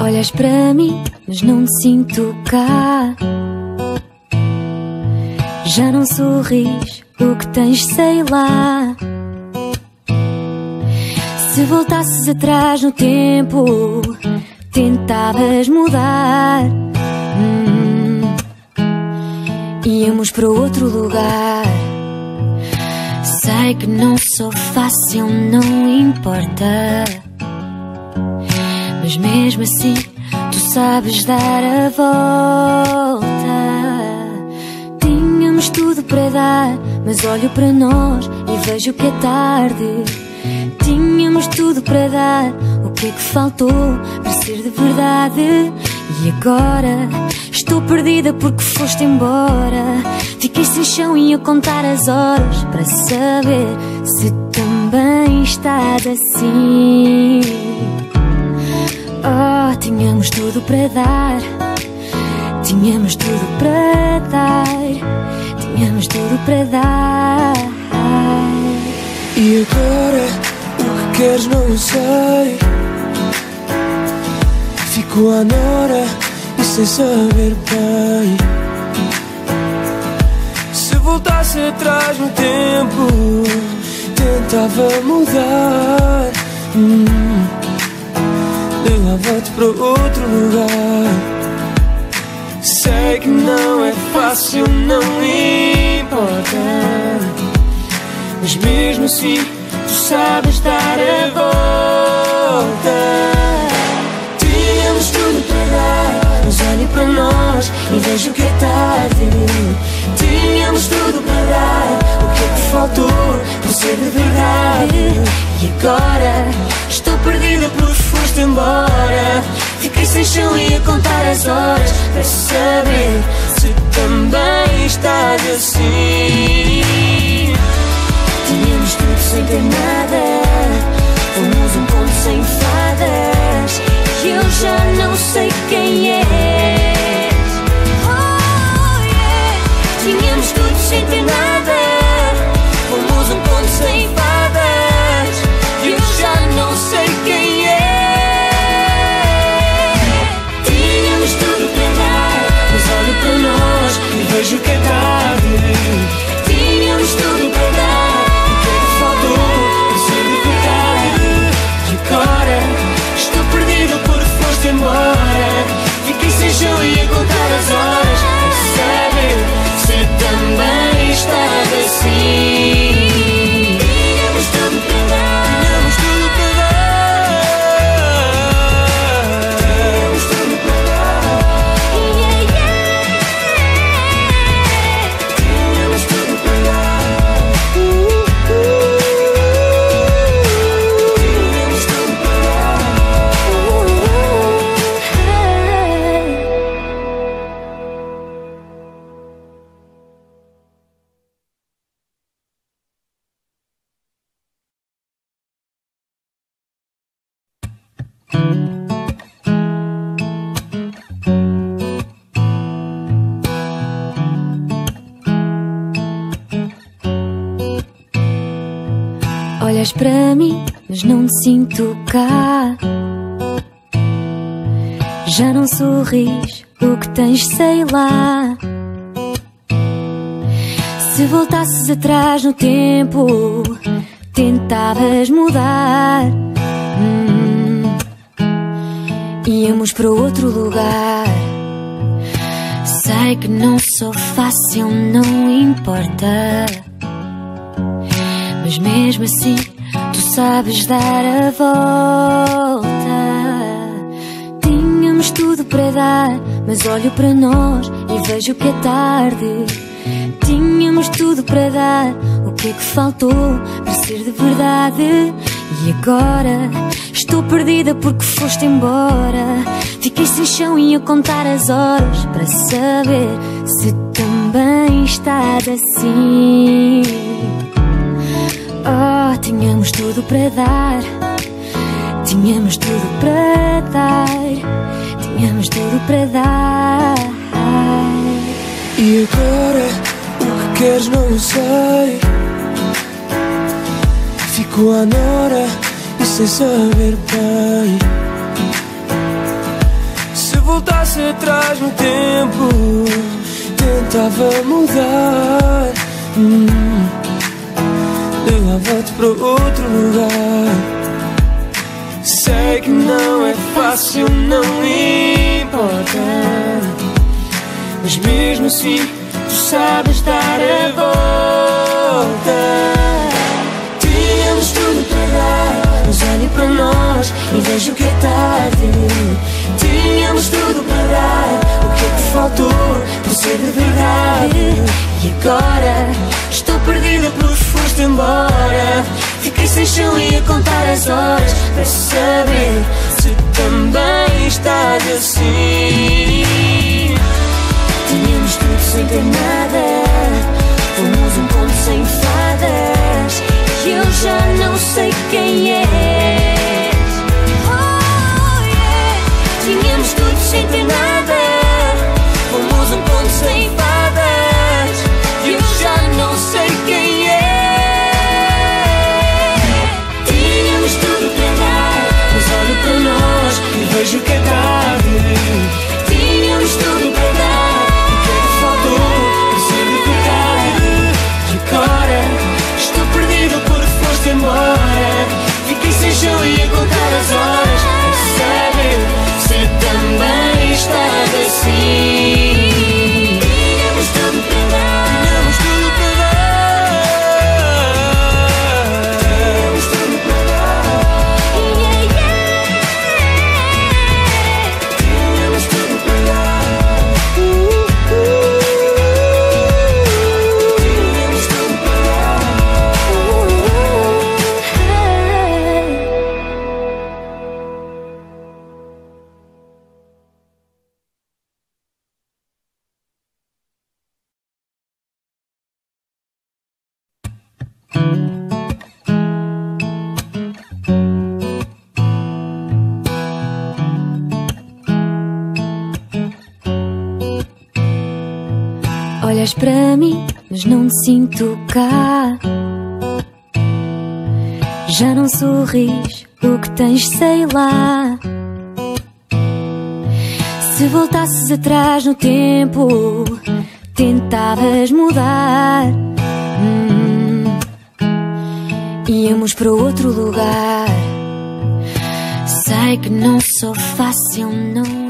Olhas para mim, mas não te sinto cá. Já não sorris, o que tens, sei lá. Se voltasses atrás no tempo, tentavas mudar. Para outro lugar. Sei que não sou fácil, não importa. Mas mesmo assim, tu sabes dar a volta. Tínhamos tudo para dar, mas olho para nós e vejo que é tarde. Tínhamos tudo para dar, o que é que faltou para ser de verdade? E agora perdida porque foste embora. Fiquei sem chão e a contar as horas para saber se também estás assim. Oh, tínhamos tudo para dar. Tínhamos tudo para dar. Tínhamos tudo para dar. E agora, o que queres não sei. Fico à nora sem saber bem. Se voltasse atrás no tempo, tentava mudar. Hum, Levava-te para outro lugar. Sei que não é fácil, não importa. Mas mesmo assim, tu sabes dar a volta. Para nós e vejo que é tarde. Tínhamos tudo para dar, o que é que faltou para ser de verdade? E agora estou perdida porque foste embora. Fiquei sem chão e a contar as horas para Olhas para mim, mas não te sinto cá. Já não sorris, o que tens, sei lá. Se voltasses atrás no tempo, tentavas mudar. Hum, íamos para outro lugar. Sei que não sou fácil, não importa. Mas mesmo assim, sabes dar a volta. Tínhamos tudo para dar, mas olho para nós e vejo que é tarde. Tínhamos tudo para dar, o que é que faltou para ser de verdade? E agora estou perdida porque foste embora. Fiquei sem chão e a contar as horas para saber se também estás assim. Oh, tínhamos tudo para dar. Tínhamos tudo para dar. Tínhamos tudo para dar. queres, não sei. Fico à nora e sem saber bem. Se voltasse atrás no tempo, tentava mudar. Hum, Levava-te para outro lugar. Sei que não é fácil, não importa. Mas mesmo assim, tu sabes dar a volta. Tínhamos tudo para dar, mas olhe para nós e vejo que é tarde. Tínhamos tudo para dar, o que é que faltou ser de verdade? E agora foste embora. Fiquei sem chão e a contar as horas para saber se também estás assim. Tínhamos tudo sem ter nada. Fomos um ponto sem fadas. E eu já não sei quem és. Oh, yeah. Tínhamos tudo sem ter nada. Fomos um ponto sem fadas. Olhas para mim, mas não te sinto cá. Já não sorris, o que tens, sei lá. Se voltasses atrás no tempo, tentavas mudar. Íamos para outro lugar. Sei que não sou fácil, não